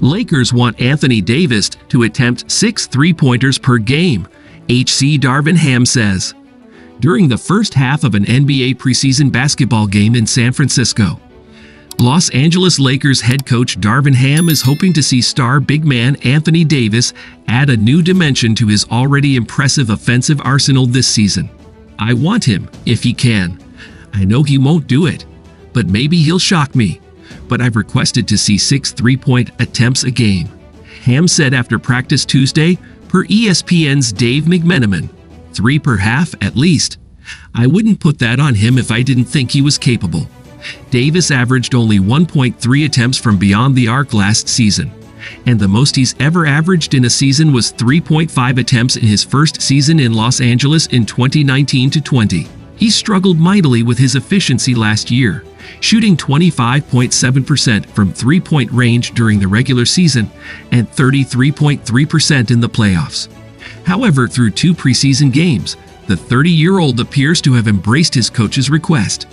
Lakers want Anthony Davis to attempt six three pointers per game, HC Darvin Ham says. During the first half of an NBA preseason basketball game in San Francisco, Los Angeles Lakers head coach Darvin Ham is hoping to see star big man Anthony Davis add a new dimension to his already impressive offensive arsenal this season. I want him, if he can. I know he won't do it, but maybe he'll shock me. But I've requested to see six three point attempts a game. Ham said after practice Tuesday, per ESPN's Dave McMenamin, three per half at least. I wouldn't put that on him if I didn't think he was capable. Davis averaged only 1.3 attempts from beyond the arc last season, and the most he's ever averaged in a season was 3.5 attempts in his first season in Los Angeles in 2019 20. He struggled mightily with his efficiency last year, shooting 25.7% from three point range during the regular season and 33.3% in the playoffs. However, through two preseason games, the 30 year old appears to have embraced his coach's request.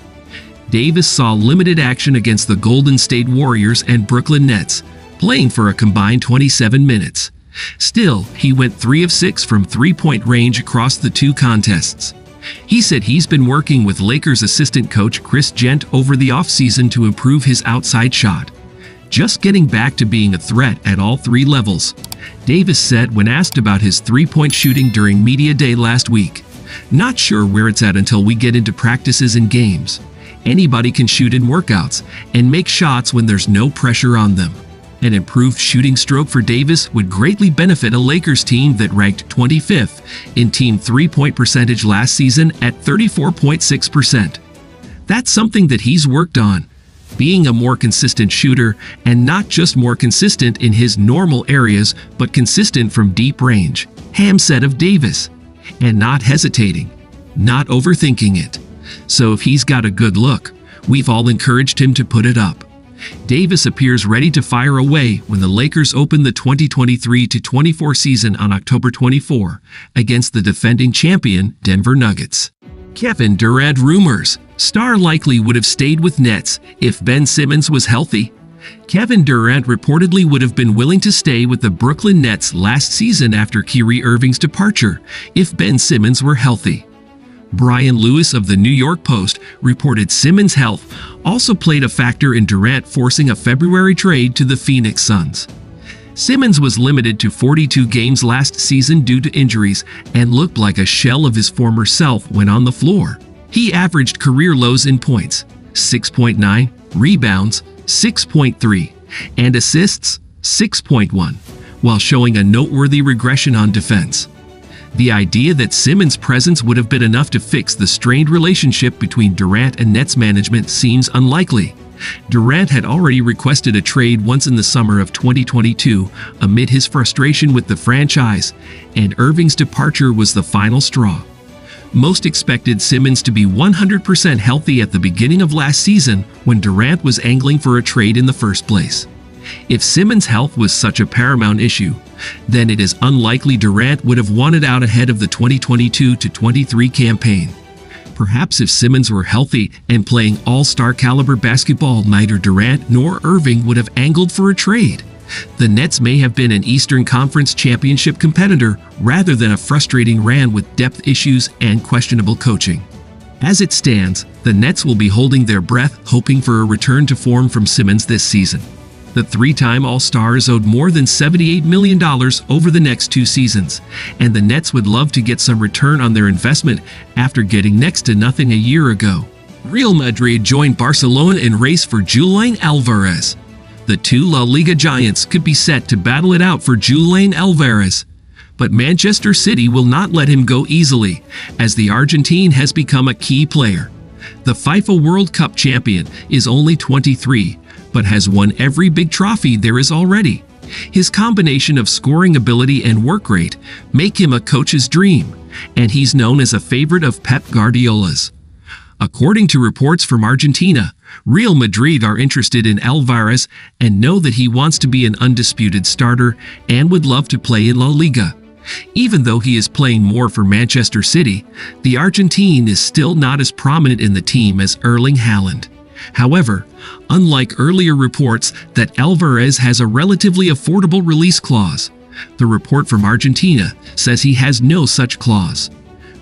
Davis saw limited action against the Golden State Warriors and Brooklyn Nets, playing for a combined 27 minutes. Still, he went 3 of 6 from three point range across the two contests. He said he's been working with Lakers assistant coach Chris Jent over the offseason to improve his outside shot. Just getting back to being a threat at all three levels. Davis said when asked about his three point shooting during Media Day last week. Not sure where it's at until we get into practices and games. Anybody can shoot in workouts and make shots when there's no pressure on them. An improved shooting stroke for Davis would greatly benefit a Lakers team that ranked 25th in team three point percentage last season at 34.6%. That's something that he's worked on, being a more consistent shooter and not just more consistent in his normal areas, but consistent from deep range. Ham said of Davis, and not hesitating, not overthinking it. So if he's got a good look, we've all encouraged him to put it up. Davis appears ready to fire away when the Lakers open the 2023-24 season on October 24 against the defending champion Denver Nuggets. Kevin Durant rumors. Star likely would have stayed with Nets if Ben Simmons was healthy. Kevin Durant reportedly would have been willing to stay with the Brooklyn Nets last season after Kyrie Irving's departure if Ben Simmons were healthy. Brian Lewis of the New York Post reported Simmons' health also played a factor in Durant forcing a February trade to the Phoenix Suns. Simmons was limited to 42 games last season due to injuries and looked like a shell of his former self when on the floor. He averaged career lows in points 6.9, rebounds 6.3, and assists 6.1, while showing a noteworthy regression on defense. The idea that Simmons' presence would have been enough to fix the strained relationship between Durant and Nets management seems unlikely. Durant had already requested a trade once in the summer of 2022 amid his frustration with the franchise, and Irving's departure was the final straw. Most expected Simmons to be 100% healthy at the beginning of last season when Durant was angling for a trade in the first place. If Simmons' health was such a paramount issue, then it is unlikely Durant would have wanted out ahead of the 2022-23 campaign. Perhaps if Simmons were healthy and playing all-star caliber basketball, neither Durant nor Irving would have angled for a trade. The Nets may have been an Eastern Conference championship competitor rather than a frustrating ran with depth issues and questionable coaching. As it stands, the Nets will be holding their breath hoping for a return to form from Simmons this season. The three time All Star is owed more than $78 million over the next two seasons, and the Nets would love to get some return on their investment after getting next to nothing a year ago. Real Madrid joined Barcelona in race for Julian Alvarez. The two La Liga giants could be set to battle it out for Julian Alvarez. But Manchester City will not let him go easily, as the Argentine has become a key player. The FIFA World Cup champion is only 23 but has won every big trophy there is already. His combination of scoring ability and work rate make him a coach's dream, and he's known as a favorite of Pep Guardiola's. According to reports from Argentina, Real Madrid are interested in Alvarez and know that he wants to be an undisputed starter and would love to play in La Liga. Even though he is playing more for Manchester City, the Argentine is still not as prominent in the team as Erling Haaland. However, unlike earlier reports that Alvarez has a relatively affordable release clause, the report from Argentina says he has no such clause.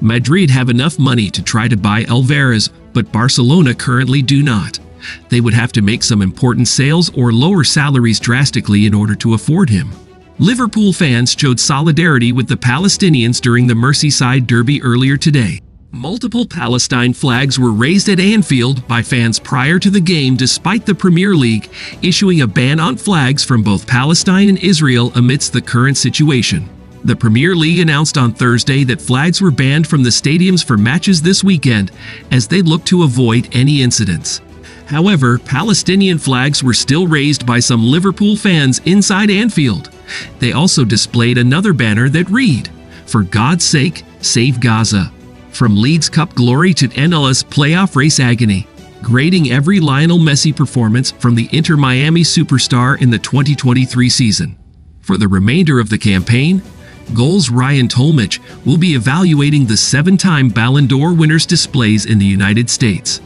Madrid have enough money to try to buy Alvarez, but Barcelona currently do not. They would have to make some important sales or lower salaries drastically in order to afford him. Liverpool fans showed solidarity with the Palestinians during the Merseyside Derby earlier today. Multiple Palestine flags were raised at Anfield by fans prior to the game despite the Premier League issuing a ban on flags from both Palestine and Israel amidst the current situation. The Premier League announced on Thursday that flags were banned from the stadiums for matches this weekend as they look to avoid any incidents. However, Palestinian flags were still raised by some Liverpool fans inside Anfield. They also displayed another banner that read, For God's sake, save Gaza. From Leagues Cup glory to MLS playoff race agony, grading every Lionel Messi performance from the Inter Miami superstar in the 2023 season. For the remainder of the campaign, Goals Ryan Tolmich will be evaluating the seven-time Ballon d'Or winners' displays in the United States.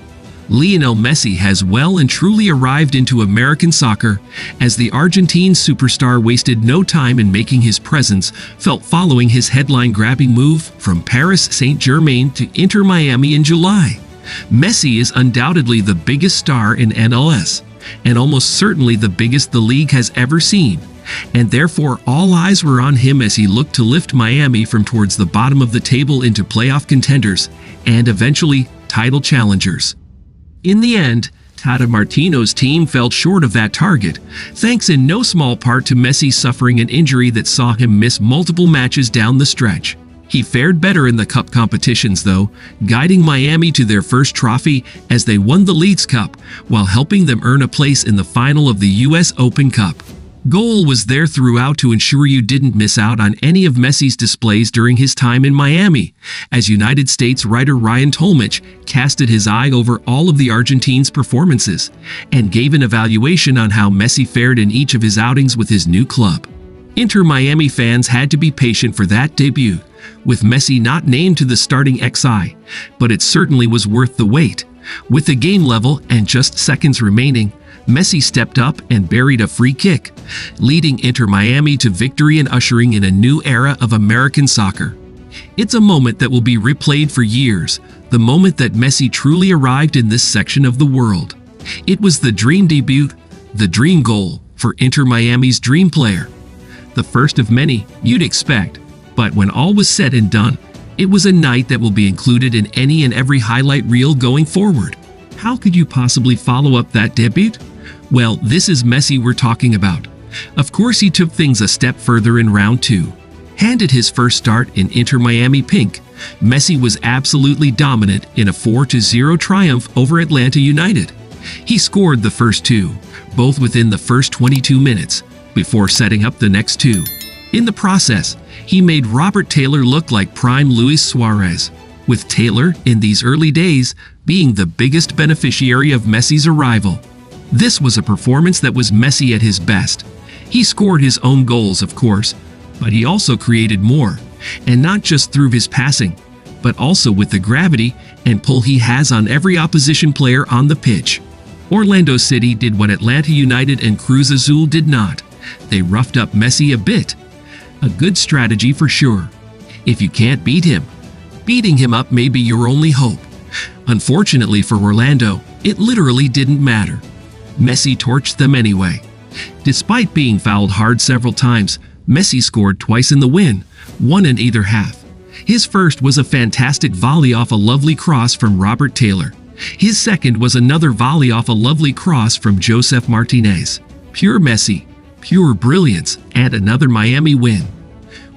Lionel Messi has well and truly arrived into American soccer as the Argentine superstar wasted no time in making his presence felt following his headline-grabbing move from Paris Saint-Germain to Inter Miami in July. Messi is undoubtedly the biggest star in MLS and almost certainly the biggest the league has ever seen and therefore all eyes were on him as he looked to lift Miami from towards the bottom of the table into playoff contenders and eventually title challengers. In the end, Tata Martino's team fell short of that target, thanks in no small part to Messi suffering an injury that saw him miss multiple matches down the stretch. He fared better in the cup competitions, though, guiding Miami to their first trophy as they won the Leagues Cup while helping them earn a place in the final of the U.S. Open Cup. Goal was there throughout to ensure you didn't miss out on any of Messi's displays during his time in Miami, as United States writer Ryan Tolmich casted his eye over all of the Argentines' performances and gave an evaluation on how Messi fared in each of his outings with his new club. Inter Miami fans had to be patient for that debut, with Messi not named to the starting XI, but it certainly was worth the wait. With the game level and just seconds remaining, Messi stepped up and buried a free kick, leading Inter Miami to victory and ushering in a new era of American soccer. It's a moment that will be replayed for years, the moment that Messi truly arrived in this section of the world. It was the dream debut, the dream goal for Inter Miami's dream player. The first of many, you'd expect, but when all was said and done, it was a night that will be included in any and every highlight reel going forward. How could you possibly follow up that debut? Well, this is Messi we're talking about. Of course, he took things a step further in round two. Handed his first start in Inter Miami Pink, Messi was absolutely dominant in a 4-0 triumph over Atlanta United. He scored the first two, both within the first 22 minutes, before setting up the next two. In the process, he made Robert Taylor look like prime Luis Suarez, with Taylor, in these early days, being the biggest beneficiary of Messi's arrival. This was a performance that was Messi at his best. He scored his own goals, of course, but he also created more, and not just through his passing, but also with the gravity and pull he has on every opposition player on the pitch. Orlando City did what Atlanta United and Cruz Azul did not. They roughed up Messi a bit. A good strategy for sure. If you can't beat him, beating him up may be your only hope. Unfortunately for Orlando, it literally didn't matter. Messi torched them anyway. Despite being fouled hard several times, Messi scored twice in the win, one in either half. His first was a fantastic volley off a lovely cross from Robert Taylor. His second was another volley off a lovely cross from Josef Martinez. Pure Messi, pure brilliance, and another Miami win.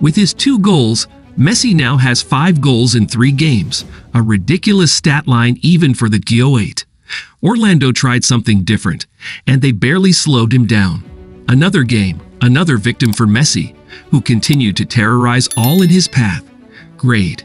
With his two goals, Messi now has five goals in three games, a ridiculous stat line even for the Gio8. Orlando tried something different, and they barely slowed him down. Another game, another victim for Messi, who continued to terrorize all in his path. Grade